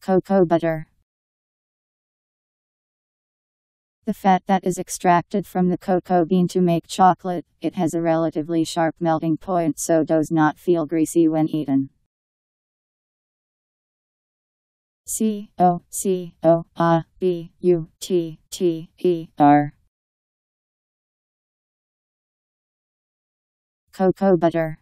Cocoa butter. The fat that is extracted from the cocoa bean to make chocolate, it has a relatively sharp melting point so does not feel greasy when eaten. C O C O A B U T T E R Cocoa butter